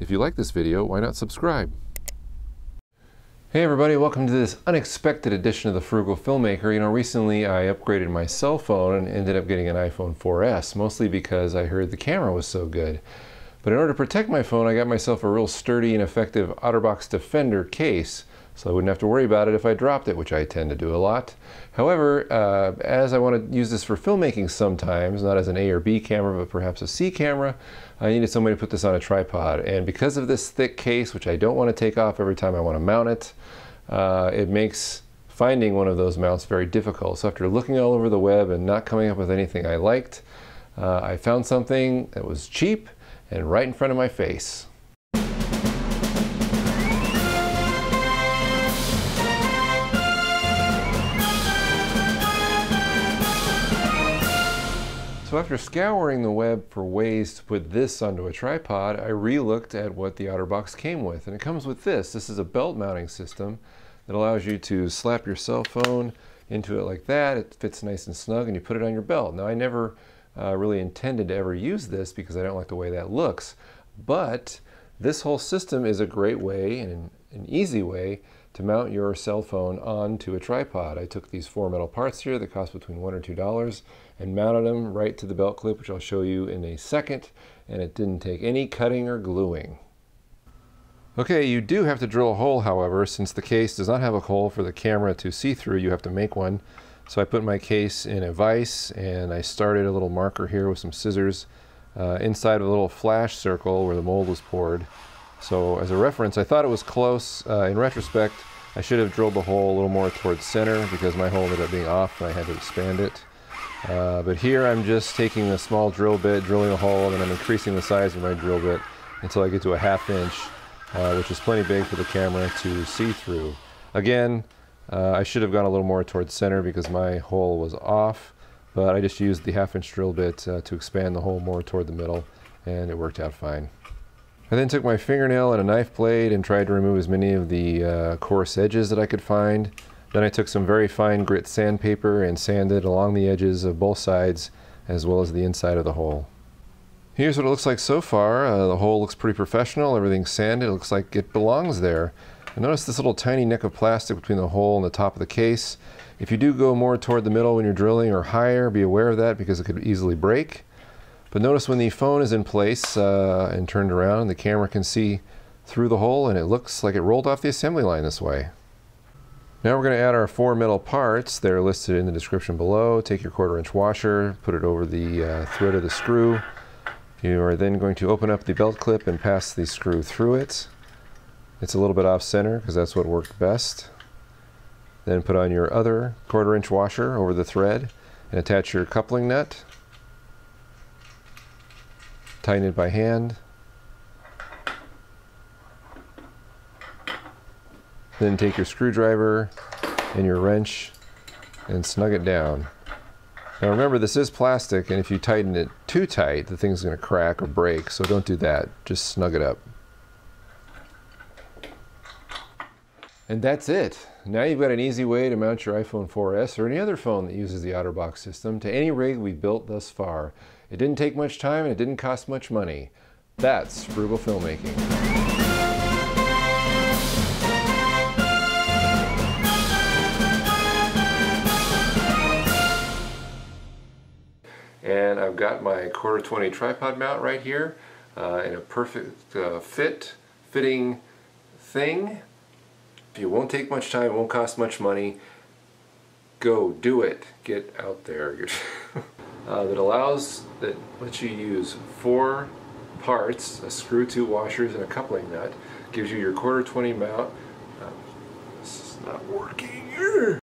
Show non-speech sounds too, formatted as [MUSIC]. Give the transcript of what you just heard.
If you like this video, why not subscribe? Hey everybody, welcome to this unexpected edition of the Frugal Filmmaker. You know, recently I upgraded my cell phone and ended up getting an iPhone 4S, mostly because I heard the camera was so good. But in order to protect my phone, I got myself a real sturdy and effective OtterBox Defender case so I wouldn't have to worry about it if I dropped it, which I tend to do a lot. However, uh, as I want to use this for filmmaking sometimes, not as an A or B camera, but perhaps a C camera, I needed somebody to put this on a tripod. And because of this thick case, which I don't want to take off every time I want to mount it, uh, it makes finding one of those mounts very difficult. So after looking all over the web and not coming up with anything I liked, uh, I found something that was cheap and right in front of my face. So after scouring the web for ways to put this onto a tripod, I re-looked at what the OtterBox came with. And it comes with this. This is a belt mounting system that allows you to slap your cell phone into it like that. It fits nice and snug and you put it on your belt. Now I never uh, really intended to ever use this because I don't like the way that looks. But this whole system is a great way and an easy way to mount your cell phone onto a tripod. I took these four metal parts here that cost between one or two dollars and mounted them right to the belt clip, which I'll show you in a second, and it didn't take any cutting or gluing. Okay, you do have to drill a hole, however, since the case does not have a hole for the camera to see through, you have to make one. So I put my case in a vise and I started a little marker here with some scissors uh, inside of a little flash circle where the mold was poured. So as a reference, I thought it was close. Uh, in retrospect, I should have drilled the hole a little more towards center because my hole ended up being off and I had to expand it. Uh, but here I'm just taking a small drill bit, drilling a hole, and I'm increasing the size of my drill bit until I get to a half inch, uh, which is plenty big for the camera to see through. Again, uh, I should have gone a little more towards center because my hole was off, but I just used the half inch drill bit uh, to expand the hole more toward the middle, and it worked out fine. I then took my fingernail and a knife blade and tried to remove as many of the uh, coarse edges that I could find. Then I took some very fine grit sandpaper and sanded along the edges of both sides as well as the inside of the hole. Here's what it looks like so far. Uh, the hole looks pretty professional, everything's sanded, it looks like it belongs there. And notice this little tiny nick of plastic between the hole and the top of the case. If you do go more toward the middle when you're drilling or higher, be aware of that because it could easily break. But notice when the phone is in place uh, and turned around, the camera can see through the hole and it looks like it rolled off the assembly line this way. Now we're going to add our four metal parts. They're listed in the description below. Take your quarter inch washer, put it over the uh, thread of the screw. You are then going to open up the belt clip and pass the screw through it. It's a little bit off center because that's what worked best. Then put on your other quarter inch washer over the thread and attach your coupling nut. Tighten it by hand. Then take your screwdriver and your wrench and snug it down. Now remember this is plastic and if you tighten it too tight the thing's going to crack or break so don't do that. Just snug it up. And that's it. Now you've got an easy way to mount your iPhone 4S or any other phone that uses the OtterBox system to any rig we've built thus far. It didn't take much time and it didn't cost much money. That's frugal filmmaking. and I've got my quarter 20 tripod mount right here uh, in a perfect uh, fit fitting thing it won't take much time it won't cost much money go do it. Get out there. [LAUGHS] Uh, that allows that lets you use four parts a screw two washers and a coupling nut. Gives you your quarter 20 mount. Um, this is not working